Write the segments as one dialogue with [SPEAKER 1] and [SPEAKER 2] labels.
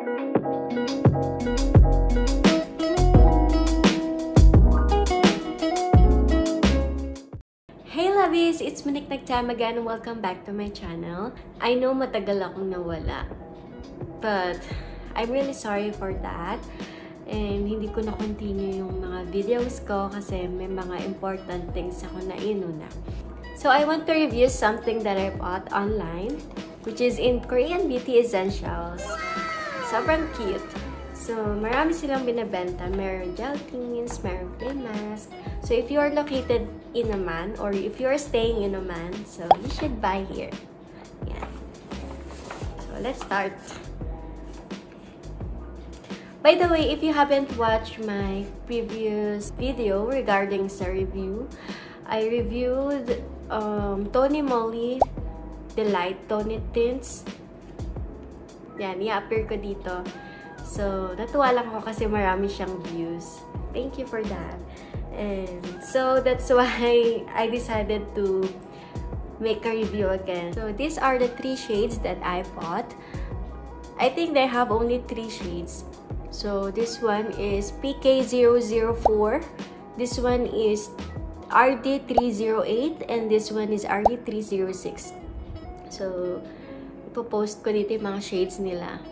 [SPEAKER 1] Hey lovies! It's Monique Nagtama again. Welcome back to my channel. I know matagal akong nawala. But, I'm really sorry for that. And hindi ko na-continue yung mga videos ko kasi may mga important things ako na inuna. So, I want to review something that I bought online, which is in Korean Beauty Essentials. Sobrang cute. So, marami silang binabenta. Meron gel tints, meron clay mask. So, if you are located in Oman or if you are staying in Oman, so you should buy here. Yeah. So, let's start. By the way, if you haven't watched my previous video regarding sa review, I reviewed um, Tony Moly Delight Tony Tints. Yan, i-appear ko dito. So, natuwa lang ako kasi marami siyang views. Thank you for that. And so, that's why I decided to make a review again. So, these are the three shades that I bought. I think they have only three shades. So, this one is PK004. This one is RD308. And this one is RD306. So, ipopost ko dito yung mga shades nila.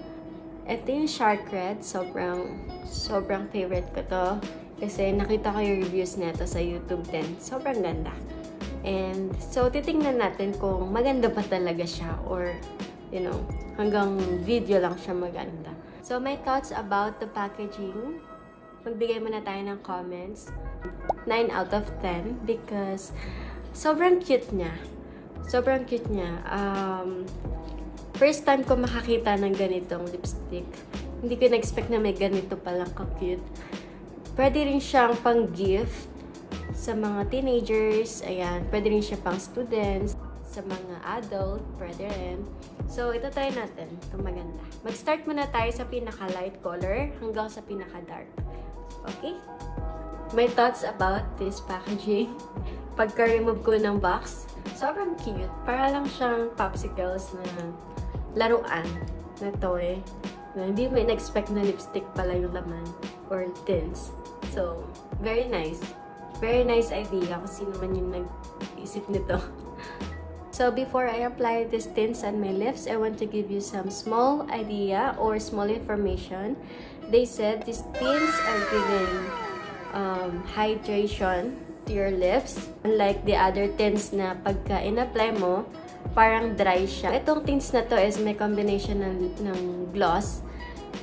[SPEAKER 1] Ito yung Shark Red. Sobrang, sobrang favorite ko to. Kasi nakita ko yung reviews nito sa YouTube din. Sobrang ganda. And so, titingnan natin kung maganda ba talaga siya or, you know, hanggang video lang siya maganda. So, my thoughts about the packaging. Magbigay muna tayo ng comments. 9 out of 10 because sobrang cute niya. Sobrang cute niya. Um, First time ko makakita ng ganitong lipstick. Hindi ko na-expect na may ganito palang ka-cute. Pwede rin siyang pang-gift sa mga teenagers. Ayan. Pwede rin siya pang students. Sa mga adult, pwede rin. So, ito try natin. Ito maganda. Mag-start muna tayo sa pinaka-light color hanggang sa pinaka-dark. Okay? My thoughts about this packaging. Pagka-remove ko ng box, sobrang cute. Para lang siyang popsicles na laruan na toy na hindi mo in-expect na lipstick pala yung laman or tints. So, very nice. Very nice idea kung sino man yung nag-isip nito. so, before I apply these tints on my lips, I want to give you some small idea or small information. They said these tints are giving um, hydration to your lips. Unlike the other tints na pagka in-apply mo, parang dry siya. Itong tints na to is may combination ng, ng gloss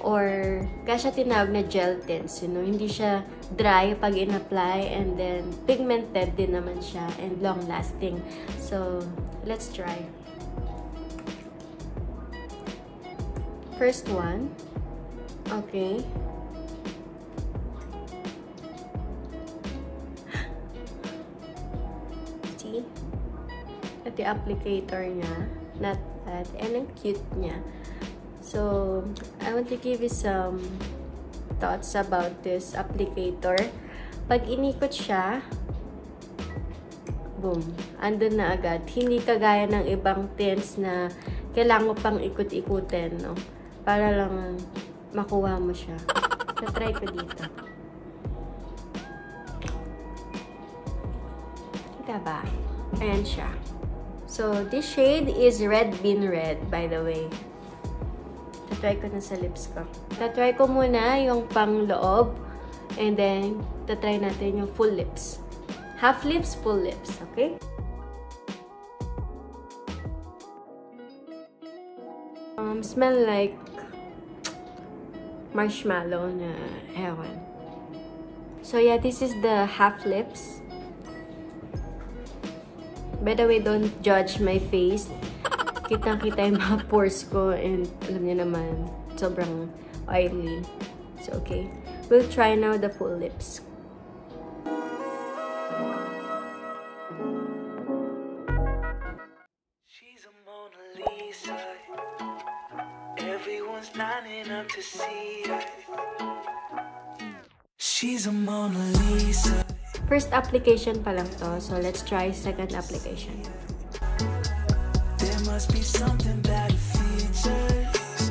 [SPEAKER 1] or kaya siya tinawag na gel tints, you know, hindi siya dry pag in-apply and then pigmented din naman siya and long-lasting. So, let's try. First one. Okay. Yung applicator niya. Not bad. And ang cute niya. So, I want to give you some thoughts about this applicator. Pag inikot siya, boom, andun na agad. Hindi kagaya ng ibang tints na kailangan mo pang ikot-ikutin, no? Para lang makuha mo siya. So, try ko dito. Kita ba? Ayan siya. So, this shade is Red Bean Red, by the way. Tatry ko na sa lips ko. Tatry ko muna yung pang loob. And then, tatry natin yung full lips. Half lips, full lips. Okay? Um, smell like marshmallow na ewan. So, yeah, this is the half lips. By the way, don't judge my face. Kitang-kita yung mga pores ko and alam niyo naman, sobrang oily. So, okay. We'll try now the full lips.
[SPEAKER 2] She's a Mona Lisa. Everyone's lining up to see her. She's a Mona Lisa.
[SPEAKER 1] First application pa lang to. So, let's try second application.
[SPEAKER 2] There must be something about the features.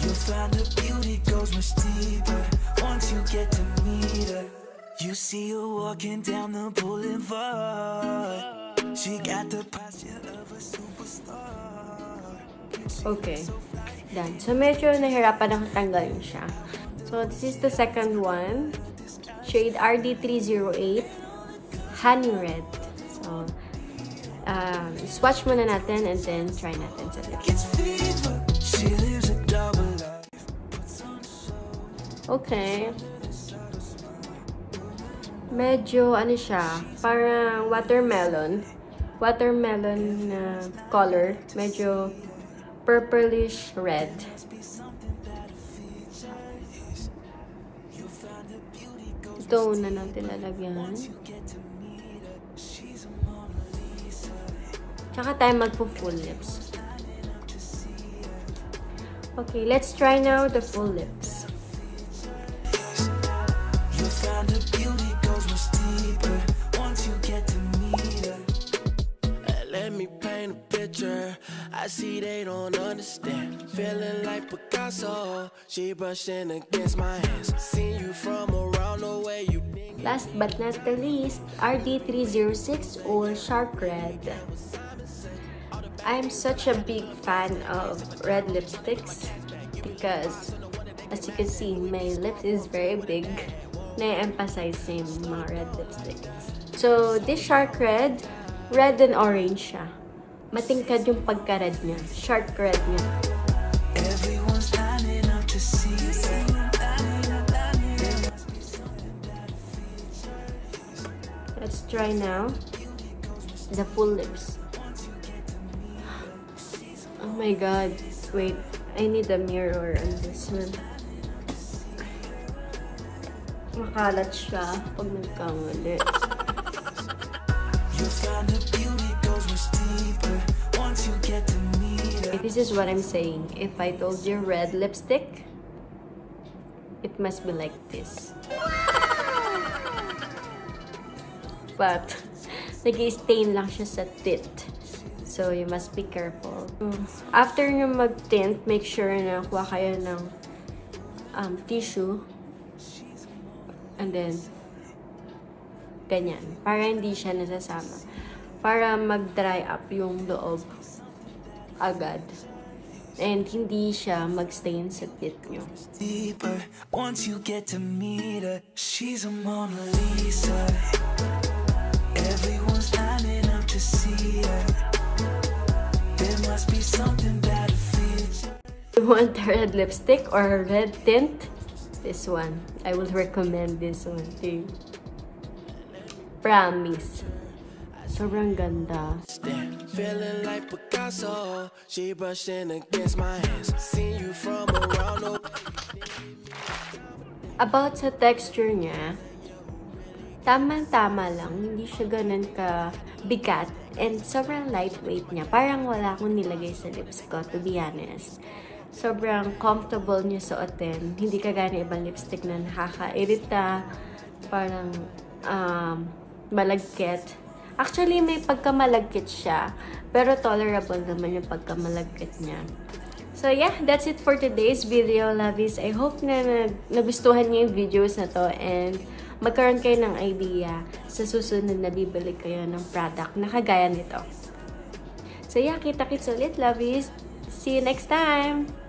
[SPEAKER 2] You'll find the beauty goes much deeper once you get to meet her. You see her walking down the boulevard. She got the posture of a superstar.
[SPEAKER 1] Okay. Done. So, medyo nahirapan tanggalin siya. So, this is the second one. Shade RD308. Honey Red. So, um, swatch muna natin and then try natin sa lips.
[SPEAKER 2] It's fever. She lives a double life.
[SPEAKER 1] Okay. Medyo, ano siya, parang watermelon. Watermelon na color. Medyo purplish red. Ito una natin lalagyan. Tsaka tayo magpo-full lips. Okay, let's try now the full lips.
[SPEAKER 2] I see they don't understand. Feeling like Picasso. She brushing against my hands. Seen you from around
[SPEAKER 1] Last but not the least, RD306 or Shark Red. I'm such a big fan of red lipsticks because as you can see, my lips is very big. Na-emphasize yung mga red lipsticks. So, this Shark Red, red and orange siya. Matingkad yung pagka-red niya. Shark red niya. Let's try now the full lips. Oh my god. Wait, I need a mirror on this one. Makalat siya pag nagkamali. This is what I'm saying. If I told you red lipstick, it must be like this. But, nag-stain lang siya sa tint. So, you must be careful. After nyo mag-tint, make sure na kuha kayo ng um, tissue. And then, ganyan. Para hindi siya nasasama. Para mag-dry up yung loob agad. And hindi siya mag-stain sa tint nyo.
[SPEAKER 2] deeper once you get to meet her. She's a Mona Lisa. To see her. There must be something about her feature.
[SPEAKER 1] You want a red lipstick or a red tint? This one. I will recommend this one to you. Promise. Sobrang ganda.
[SPEAKER 2] Feeling like Picasso. She brushing against my hands. Seen you from around
[SPEAKER 1] About sa texture niya, tamang-tama lang. Hindi siya ganun ka bigat. And sobrang lightweight niya. Parang wala akong nilagay sa lips ko, to be honest. Sobrang comfortable niya suotin. Hindi ka gana ibang lipstick na nakaka-irita. Parang um, malagkit. Actually, may pagkamalagkit siya. Pero tolerable naman yung pagkamalagkit niya. So yeah, that's it for today's video, lovies. I hope na nag- nagustuhan niyo yung videos na to and magkaroon kayo ng idea sa susunod na bibili kayo ng product na kagaya nito. So yeah, kita-kits ulit, lovies. See you next time!